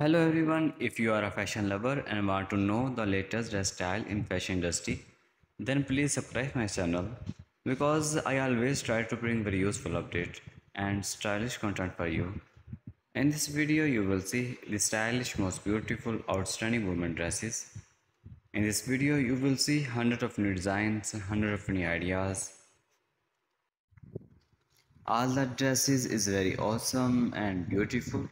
Hello everyone, if you are a fashion lover and want to know the latest dress style in fashion industry, then please subscribe my channel because I always try to bring very useful update and stylish content for you. In this video you will see the stylish most beautiful outstanding women dresses. In this video you will see hundred of new designs, hundred of new ideas. All the dresses is very awesome and beautiful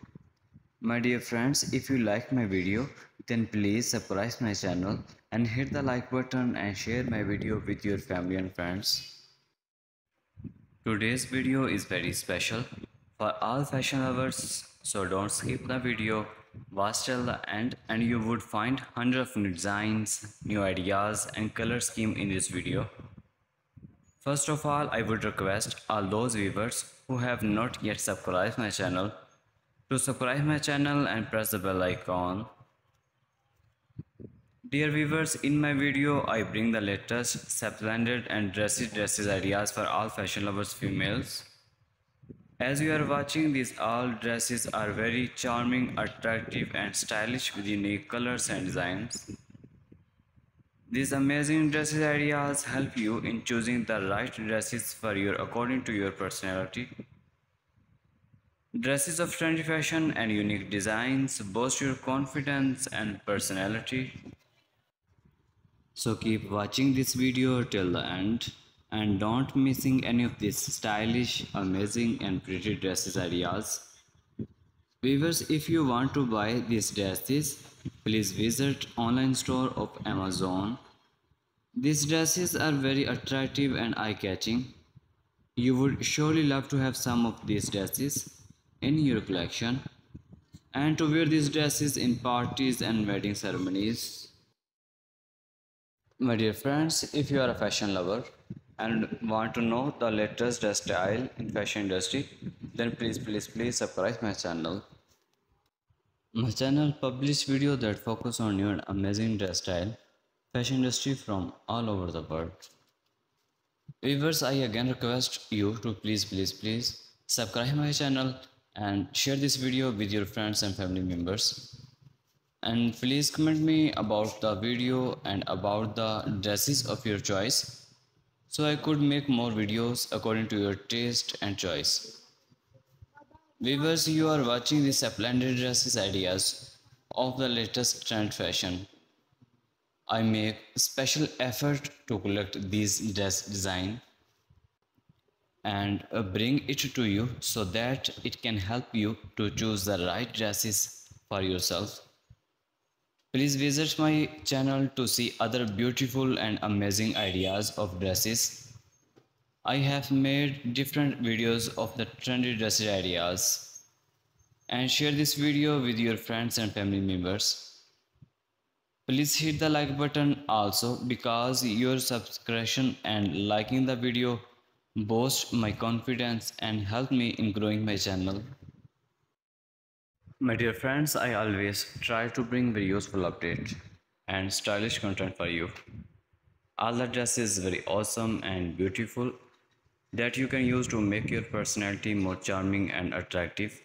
my dear friends, if you like my video, then please subscribe my channel and hit the like button and share my video with your family and friends. Today's video is very special for all fashion lovers, so don't skip the video. Watch till the end and you would find hundreds of new designs, new ideas and color scheme in this video. First of all, I would request all those viewers who have not yet subscribed my channel to subscribe my channel and press the bell icon. Dear viewers, in my video I bring the latest splendid and dressy dresses ideas for all fashion lovers females. As you are watching these all dresses are very charming, attractive and stylish with unique colors and designs. These amazing dresses ideas help you in choosing the right dresses for you according to your personality. Dresses of trendy fashion and unique designs boost your confidence and personality. So keep watching this video till the end and don't missing any of these stylish, amazing and pretty dresses ideas. Viewers, if you want to buy these dresses, please visit online store of Amazon. These dresses are very attractive and eye-catching. You would surely love to have some of these dresses in your collection and to wear these dresses in parties and wedding ceremonies. My dear friends, if you are a fashion lover and want to know the latest dress style in fashion industry, then please please please subscribe my channel. My channel publish video that focus on your amazing dress style, fashion industry from all over the world. Viewers, I again request you to please please please subscribe my channel and share this video with your friends and family members and please comment me about the video and about the dresses of your choice so I could make more videos according to your taste and choice. Viewers, you are watching the splendid dresses ideas of the latest trend fashion. I make special effort to collect these dress design and uh, bring it to you so that it can help you to choose the right dresses for yourself. Please visit my channel to see other beautiful and amazing ideas of dresses. I have made different videos of the trendy dress ideas and share this video with your friends and family members. Please hit the like button also because your subscription and liking the video boost my confidence and help me in growing my channel. My dear friends, I always try to bring very useful update and stylish content for you. All the dress is very awesome and beautiful that you can use to make your personality more charming and attractive.